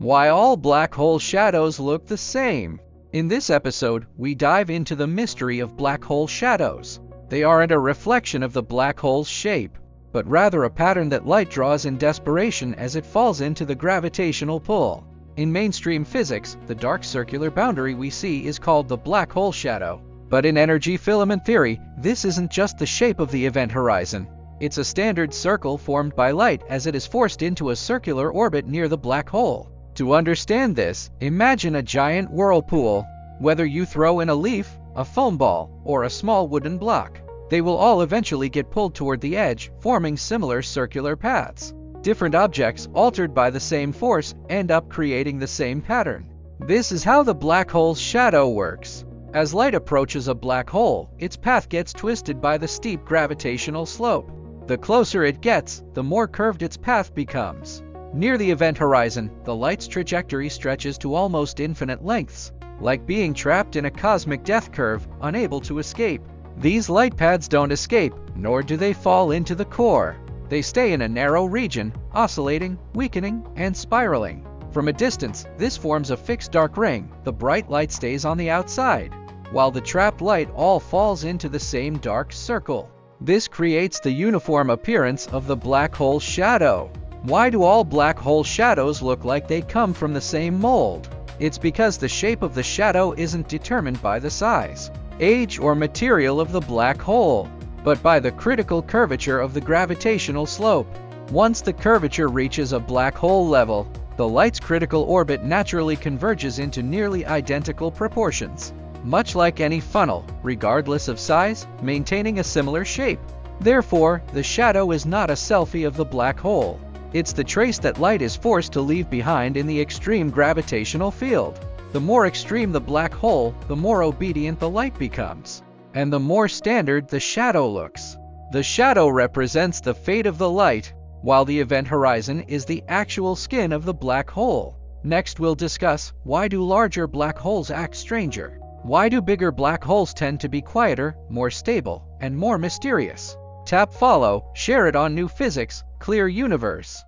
Why all black hole shadows look the same. In this episode, we dive into the mystery of black hole shadows. They aren't a reflection of the black hole's shape, but rather a pattern that light draws in desperation as it falls into the gravitational pull. In mainstream physics, the dark circular boundary we see is called the black hole shadow. But in energy filament theory, this isn't just the shape of the event horizon. It's a standard circle formed by light as it is forced into a circular orbit near the black hole. To understand this, imagine a giant whirlpool. Whether you throw in a leaf, a foam ball, or a small wooden block, they will all eventually get pulled toward the edge, forming similar circular paths. Different objects, altered by the same force, end up creating the same pattern. This is how the black hole's shadow works. As light approaches a black hole, its path gets twisted by the steep gravitational slope. The closer it gets, the more curved its path becomes. Near the event horizon, the light's trajectory stretches to almost infinite lengths, like being trapped in a cosmic death curve, unable to escape. These light paths don't escape, nor do they fall into the core. They stay in a narrow region, oscillating, weakening, and spiraling. From a distance, this forms a fixed dark ring. The bright light stays on the outside, while the trapped light all falls into the same dark circle. This creates the uniform appearance of the black hole shadow. Why do all black hole shadows look like they come from the same mold? It's because the shape of the shadow isn't determined by the size, age, or material of the black hole, but by the critical curvature of the gravitational slope. Once the curvature reaches a black hole level, the light's critical orbit naturally converges into nearly identical proportions, much like any funnel, regardless of size, maintaining a similar shape. Therefore, the shadow is not a selfie of the black hole. It's the trace that light is forced to leave behind in the extreme gravitational field. The more extreme the black hole, the more obedient the light becomes, and the more standard the shadow looks. The shadow represents the fate of the light, while the event horizon is the actual skin of the black hole. Next we'll discuss why do larger black holes act stranger? Why do bigger black holes tend to be quieter, more stable, and more mysterious? Tap follow, share it on New Physics, Clear Universe.